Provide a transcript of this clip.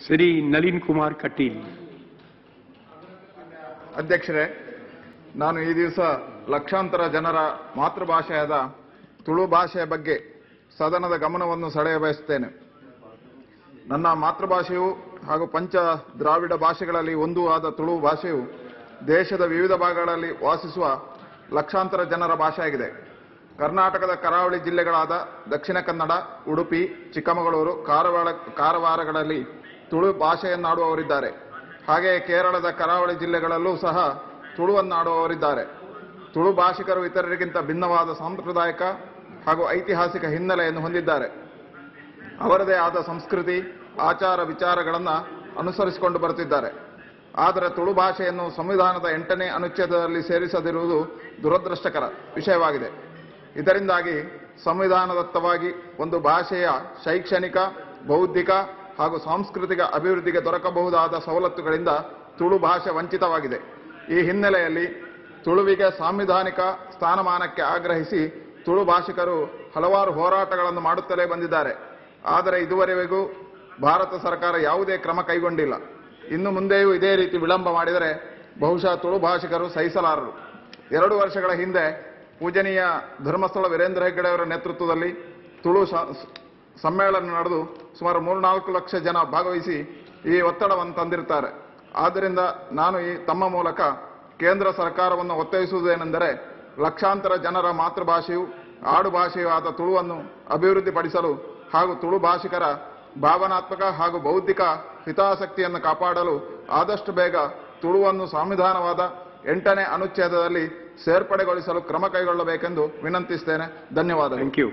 ಶ್ರೀ ನಳಿನ್ ಕುಮಾರ್ ಕಟೀಲ್. ಅಧ್ಯಕ್ಷರೇ, ನಾನು ಈ ದಿವಸ ಲಕ್ಷಾಂತರ ಜನರ ಮಾತೃಭಾಷೆಯಾದ ತುಳು ಭಾಷೆಯ ಬಗ್ಗೆ ಸದನದ ಗಮನವನ್ನು ಸೆಳೆಯ ಬಯಸುತ್ತೇನೆ. ನನ್ನ ಮಾತೃಭಾಷೆಯು ಹಾಗೂ ಪಂಚ ದ್ರಾವಿಡ ಭಾಷೆಗಳಲ್ಲಿ ಒಂದೂ ಆದ ತುಳು ಭಾಷೆಯು ದೇಶದ ವಿವಿಧ ಭಾಗಗಳಲ್ಲಿ ವಾಸಿಸುವ ಲಕ್ಷಾಂತರ ಜನರ ಭಾಷೆಯಾಗಿದೆ. ಕರ್ನಾಟಕದ ಕರಾವಳಿ ಜಿಲ್ಲೆಗಳಾದ ದಕ್ಷಿಣ ಕನ್ನಡ, ಉಡುಪಿ, ಚಿಕ್ಕಮಗಳೂರು, ಕಾರವಾರ, ಕಾರವಾರಗಳಲ್ಲಿ ತುಳು ಭಾಷೆಯನ್ನಾಡುವವರಿದ್ದಾರೆ. ಹಾಗೆಯೇ ಕೇರಳದ ಕರಾವಳಿ ಜಿಲ್ಲೆಗಳಲ್ಲೂ ಸಹ ತುಳುವನ್ನಾಡುವವರಿದ್ದಾರೆ. ತುಳು ಭಾಷಿಕರು ಇತರರಿಗಿಂತ ಭಿನ್ನವಾದ ಸಾಂಪ್ರದಾಯಿಕ ಹಾಗೂ ಐತಿಹಾಸಿಕ ಹಿನ್ನೆಲೆಯನ್ನು ಹೊಂದಿದ್ದಾರೆ. ಅವರದೇ ಆದ ಸಂಸ್ಕೃತಿ, ಆಚಾರ ವಿಚಾರಗಳನ್ನು ಅನುಸರಿಸಿಕೊಂಡು ಬರುತ್ತಿದ್ದಾರೆ. ಆದರೆ ತುಳು ಭಾಷೆಯನ್ನು ಸಂವಿಧಾನದ ಎಂಟನೇ ಅನುಚ್ಛೇದದಲ್ಲಿ ಸೇರಿಸದಿರುವುದು ದುರದೃಷ್ಟಕರ ವಿಷಯವಾಗಿದೆ. ಇದರಿಂದಾಗಿ ಸಂವಿಧಾನದತ್ತವಾಗಿ ಒಂದು ಭಾಷೆಯ ಶೈಕ್ಷಣಿಕ, ಬೌದ್ಧಿಕ ಹಾಗೂ ಸಾಂಸ್ಕೃತಿಕ ಅಭಿವೃದ್ಧಿಗೆ ದೊರಕಬಹುದಾದ ಸವಲತ್ತುಗಳಿಂದ ತುಳು ಭಾಷೆ ವಂಚಿತವಾಗಿದೆ. ಈ ಹಿನ್ನೆಲೆಯಲ್ಲಿ ತುಳುವಿಗೆ ಸಾಂವಿಧಾನಿಕ ಸ್ಥಾನಮಾನಕ್ಕೆ ಆಗ್ರಹಿಸಿ ತುಳು ಭಾಷಿಕರು ಹಲವಾರು ಹೋರಾಟಗಳನ್ನು ಮಾಡುತ್ತಲೇ ಬಂದಿದ್ದಾರೆ. ಆದರೆ ಇದುವರೆಗೂ ಭಾರತ ಸರ್ಕಾರ ಯಾವುದೇ ಕ್ರಮ ಕೈಗೊಂಡಿಲ್ಲ. ಇನ್ನು ಮುಂದೆಯೂ ಇದೇ ರೀತಿ ವಿಳಂಬ ಮಾಡಿದರೆ ಬಹುಶಃ ತುಳು ಭಾಷಿಕರು ಸಹಿಸಲಾರರು. ಎರಡು ವರ್ಷಗಳ ಹಿಂದೆ ಪೂಜನೀಯ ಧರ್ಮಸ್ಥಳ ವೀರೇಂದ್ರ ಹೆಗ್ಗಡೆಯವರ ನೇತೃತ್ವದಲ್ಲಿ ತುಳು ಸಮ್ಮೇಳನ ನಡೆದು ಸುಮಾರು ಮೂರ್ನಾಲ್ಕು ಲಕ್ಷ ಜನ ಭಾಗವಹಿಸಿ ಈ ಒತ್ತಡವನ್ನು ತಂದಿರ್ತಾರೆ ಆದ್ದರಿಂದ ನಾನು ಈ ತಮ್ಮ ಮೂಲಕ ಕೇಂದ್ರ ಸರ್ಕಾರವನ್ನು ಒತ್ತಾಯಿಸುವುದೇನೆಂದರೆ ಲಕ್ಷಾಂತರ ಜನರ ಮಾತೃಭಾಷೆಯು ಆಡು ಭಾಷೆಯೂ ಆದ ತುಳುವನ್ನು ಅಭಿವೃದ್ಧಿಪಡಿಸಲು ಹಾಗೂ ತುಳು ಭಾಷಿಕರ ಭಾವನಾತ್ಮಕ ಹಾಗೂ ಬೌದ್ಧಿಕ ಹಿತಾಸಕ್ತಿಯನ್ನು ಕಾಪಾಡಲು ಆದಷ್ಟು ಬೇಗ ತುಳುವನ್ನು ಸಂವಿಧಾನವಾದ ಎಂಟನೇ ಅನುಚ್ಛೇದದಲ್ಲಿ ಸೇರ್ಪಡೆಗೊಳಿಸಲು ಕ್ರಮ ಕೈಗೊಳ್ಳಬೇಕೆಂದು ವಿನಂತಿಸುತ್ತೇನೆ. ಧನ್ಯವಾದ ಥ್ಯಾಂಕ್ ಯು